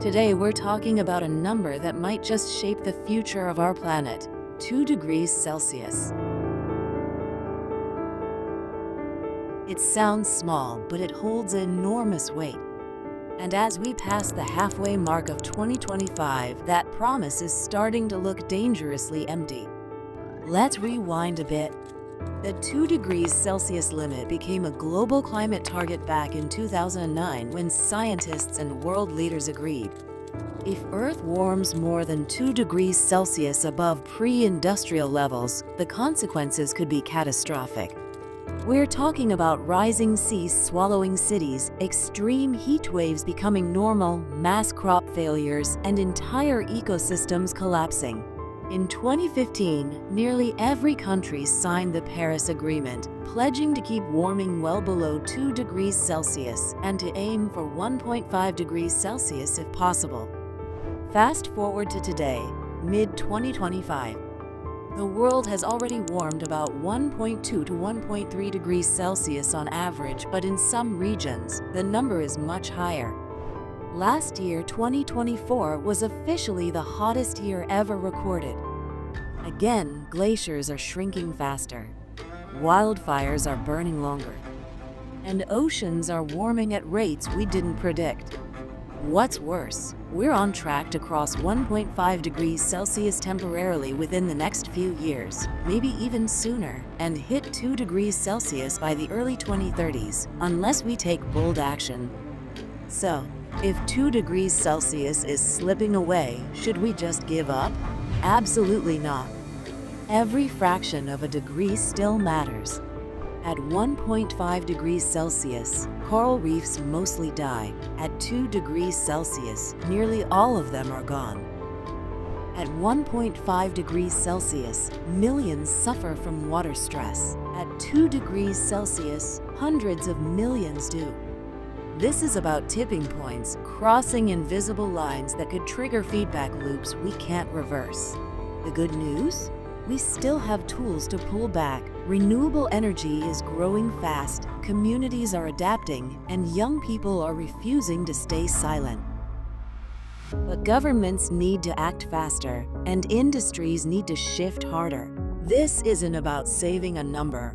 Today we're talking about a number that might just shape the future of our planet, 2 degrees Celsius. It sounds small, but it holds enormous weight. And as we pass the halfway mark of 2025, that promise is starting to look dangerously empty. Let's rewind a bit the 2 degrees Celsius limit became a global climate target back in 2009 when scientists and world leaders agreed. If Earth warms more than 2 degrees Celsius above pre-industrial levels, the consequences could be catastrophic. We're talking about rising seas swallowing cities, extreme heat waves becoming normal, mass crop failures, and entire ecosystems collapsing. In 2015, nearly every country signed the Paris Agreement, pledging to keep warming well below 2 degrees Celsius and to aim for 1.5 degrees Celsius if possible. Fast forward to today, mid-2025. The world has already warmed about 1.2 to 1.3 degrees Celsius on average, but in some regions, the number is much higher. Last year, 2024, was officially the hottest year ever recorded. Again, glaciers are shrinking faster, wildfires are burning longer, and oceans are warming at rates we didn't predict. What's worse, we're on track to cross 1.5 degrees Celsius temporarily within the next few years, maybe even sooner, and hit 2 degrees Celsius by the early 2030s, unless we take bold action. So, if 2 degrees Celsius is slipping away, should we just give up? Absolutely not. Every fraction of a degree still matters. At 1.5 degrees Celsius, coral reefs mostly die. At 2 degrees Celsius, nearly all of them are gone. At 1.5 degrees Celsius, millions suffer from water stress. At 2 degrees Celsius, hundreds of millions do. This is about tipping points, crossing invisible lines that could trigger feedback loops we can't reverse. The good news? We still have tools to pull back. Renewable energy is growing fast, communities are adapting, and young people are refusing to stay silent. But governments need to act faster, and industries need to shift harder. This isn't about saving a number,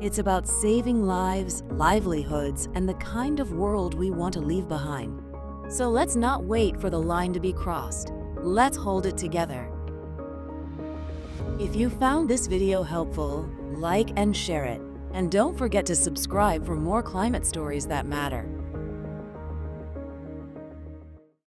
it's about saving lives, livelihoods, and the kind of world we want to leave behind. So let's not wait for the line to be crossed. Let's hold it together. If you found this video helpful, like and share it. And don't forget to subscribe for more climate stories that matter.